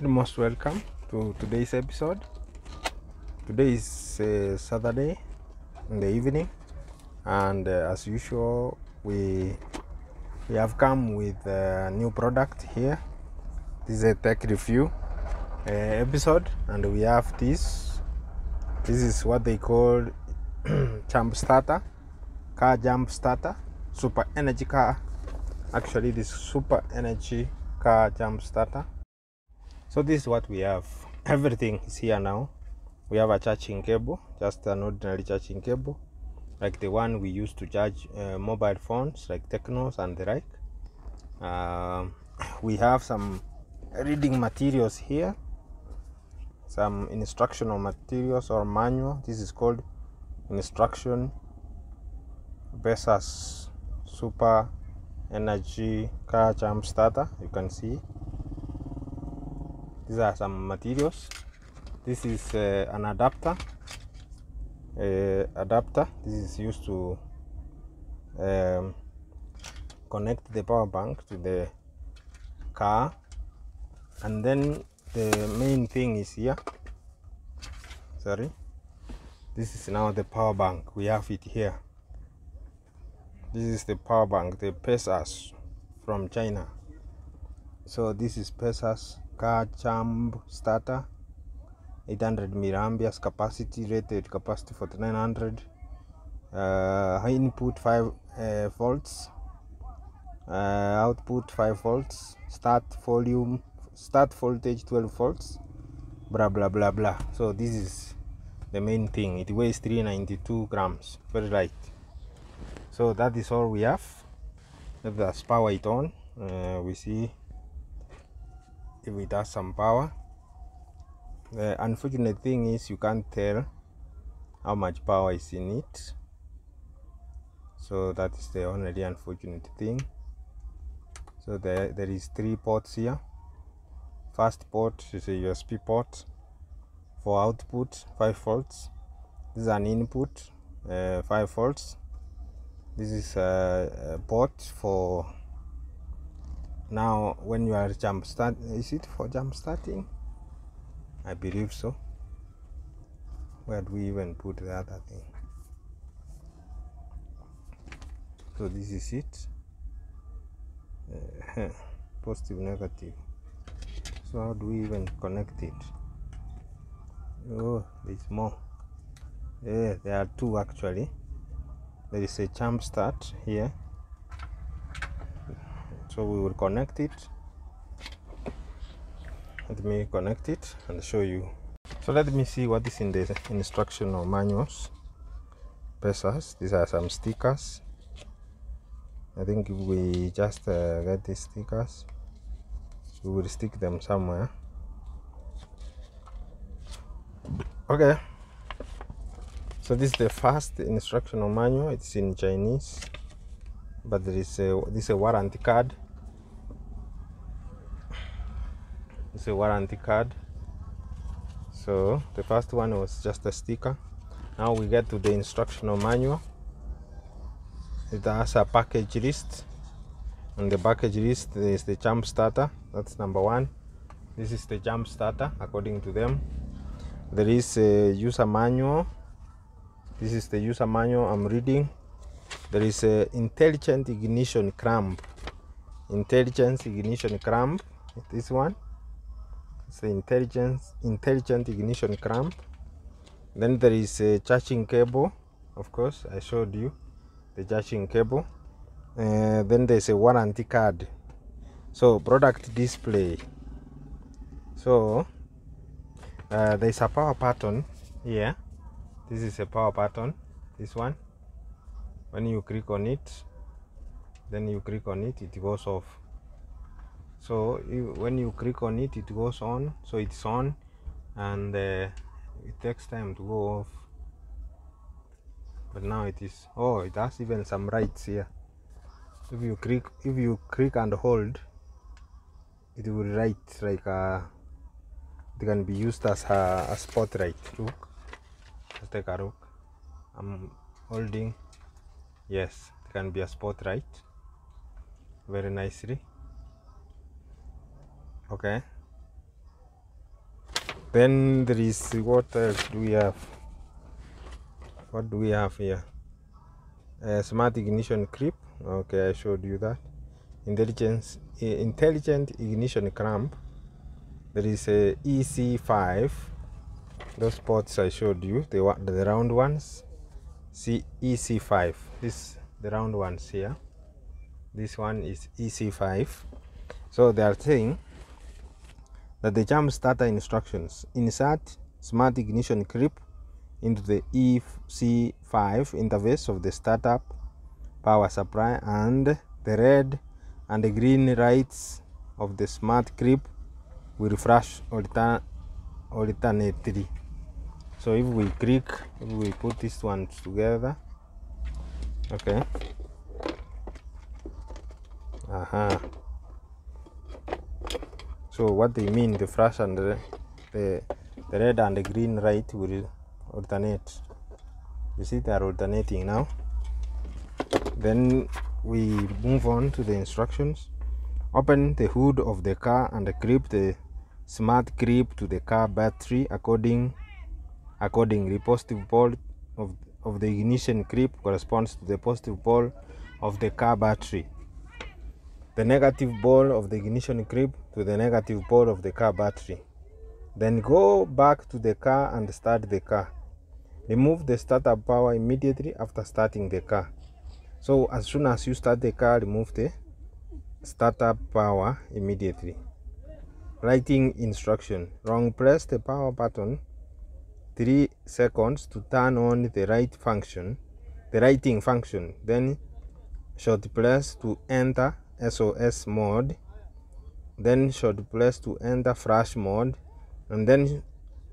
You're most welcome to today's episode. Today is uh, Saturday in the evening, and uh, as usual, we we have come with a new product here. This is a tech review uh, episode, and we have this. This is what they call jump starter, car jump starter, super energy car. Actually, this super energy car jump starter so this is what we have. Everything is here now. We have a charging cable just an ordinary charging cable like the one we use to charge uh, mobile phones like Tecnos and the like. Um, we have some reading materials here some instructional materials or manual. This is called instruction versus super energy car jump starter you can see these are some materials. This is uh, an adapter uh, adapter. This is used to um, connect the power bank to the car. And then the main thing is here. Sorry. This is now the power bank. We have it here. This is the power bank. The Baseus from china. So this is Baseus jump starter 800 milliamperes capacity rated capacity 4900 uh, input 5 uh, volts. Uh, output 5 volts. Start volume start voltage 12 volts. Blah blah blah blah so this is the main thing. It weighs 392 grams. Very light. So that is all we have. Let's power it on. Uh, we see if it has some power. The unfortunate thing is you can't tell how much power is in it. So that is the only unfortunate thing. So there, there is three ports here. First port is a usb port for output 5 volts. This is an input uh, 5 volts. This is a, a port for now when you are jump start is it for jump starting? I believe so. Where do we even put the other thing? So this is it. Uh, positive negative. So how do we even connect it? Oh there's more. Yeah there are two actually. There is a jump start here so we will connect it. Let me connect it and show you. So let me see what is in the instructional manuals. Baseus these are some stickers. I think if we just uh, get these stickers we will stick them somewhere. Okay. So this is the first instructional manual. It's in chinese but there is a this is a warranty card. It's a warranty card. So the first one was just a sticker. Now we get to the instructional manual. It has a package list. On the package list there is the jump starter. That's number one. This is the jump starter according to them. There is a user manual. This is the user manual i'm reading there is a intelligent ignition clamp intelligent ignition clamp this one. It's the intelligence intelligent ignition clamp then there is a charging cable. Of course i showed you the charging cable. Uh, then there's a warranty card. So product display. So uh, there's a power button here. This is a power button this one when you click on it then you click on it it goes off. So you, when you click on it it goes on. So it's on and uh, it takes time to go off. But now it is oh it has even some lights here. If you click if you click and hold it will light like a it can be used as a, a spotlight. Look let's take a look. I'm holding yes it can be a spot right very nicely. Okay. Then there is what else do we have? What do we have here? Uh, smart ignition clip. Okay i showed you that. Intelligence intelligent ignition clamp. There is a ec5 those ports i showed you the, the round ones see ec5 this the round ones here. This one is ec5 so they are saying that the jump starter instructions insert smart ignition clip into the EC5 interface of the startup power supply and the red and the green lights of the smart clip will flash altern alternately. So if we click, if we put these ones together, okay. Uh -huh. So what they mean, the flash and the, the, the red and the green light will alternate you see they are alternating now then we move on to the instructions open the hood of the car and grip the smart grip to the car battery according accordingly positive pole of, of the ignition clip corresponds to the positive pole of the car battery the negative pole of the ignition clip to the negative pole of the car battery then go back to the car and start the car Remove the startup power immediately after starting the car. So as soon as you start the car, remove the startup power immediately. Writing instruction. Wrong press the power button 3 seconds to turn on the right function, the writing function. Then short press to enter SOS mode. Then short press to enter flash mode. And then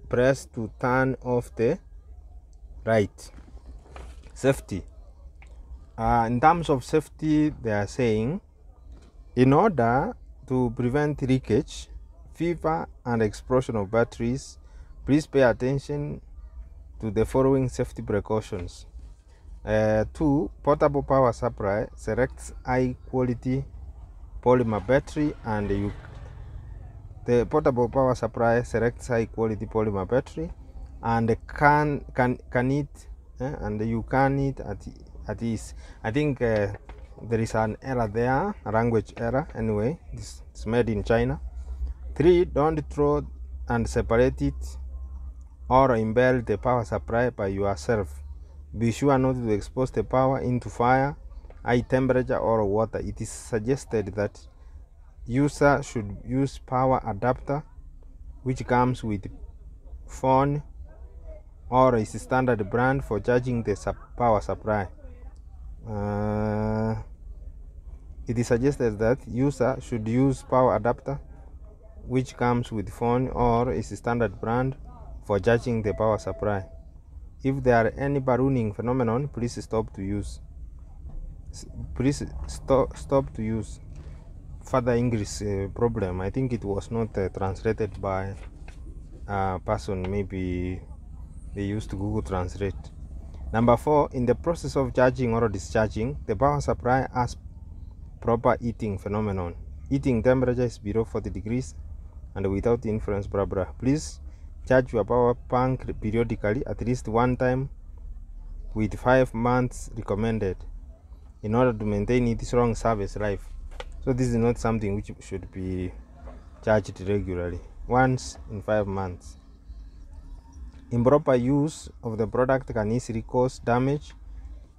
press to turn off the right safety uh, in terms of safety they are saying in order to prevent leakage fever and explosion of batteries please pay attention to the following safety precautions. Uh, two portable power supply selects high quality polymer battery and you the portable power supply selects high quality polymer battery and can can can eat eh? and you can it at at ease. I think uh, there is an error there a language error. Anyway this is made in china. Three don't throw and separate it or embed the power supply by yourself be sure not to expose the power into fire high temperature or water it is suggested that user should use power adapter which comes with phone or is standard brand for charging the power supply. Uh, it is suggested that user should use power adapter which comes with phone or is standard brand for charging the power supply. If there are any ballooning phenomenon, please stop to use. Please stop stop to use. Further English uh, problem. I think it was not uh, translated by a person maybe they used Google Translate. Number four, in the process of charging or discharging, the power supply has proper heating phenomenon. Heating temperature is below 40 degrees and without influence, blah blah. Please charge your power bank periodically, at least one time, with five months recommended, in order to maintain its strong service life. So this is not something which should be charged regularly, once in five months. Improper use of the product can easily cause damage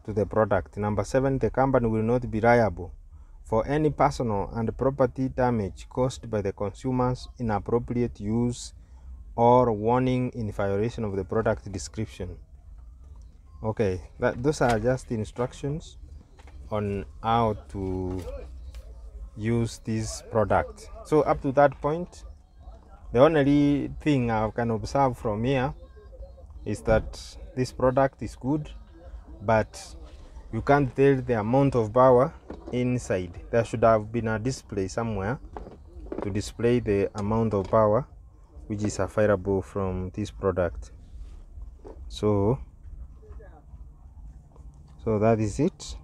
to the product. Number seven, the company will not be liable for any personal and property damage caused by the consumer's inappropriate use or warning in violation of the product description. Okay, that, those are just instructions on how to use this product. So up to that point, the only thing I can observe from here is that this product is good but you can't tell the amount of power inside there should have been a display somewhere to display the amount of power which is available from this product. So so that is it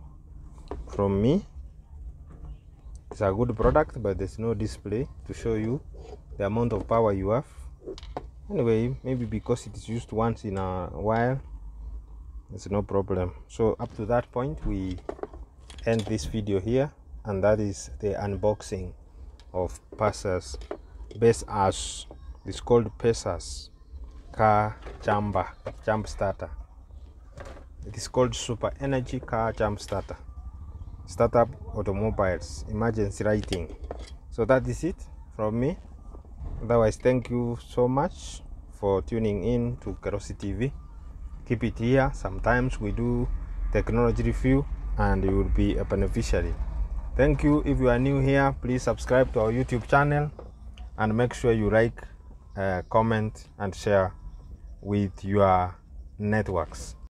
from me. It's a good product but there's no display to show you the amount of power you have. Anyway maybe because it is used once in a while it's no problem. So up to that point we end this video here and that is the unboxing of Pasas Baseus it's called Baseus car jumper jump starter. It is called super energy car jump starter. Startup automobiles emergency lighting. So that is it from me. Otherwise thank you so much for tuning in to Kerosi TV keep it here. Sometimes we do technology review and you will be a beneficiary. Thank you. If you are new here please subscribe to our youtube channel and make sure you like Uh, comment and share with your networks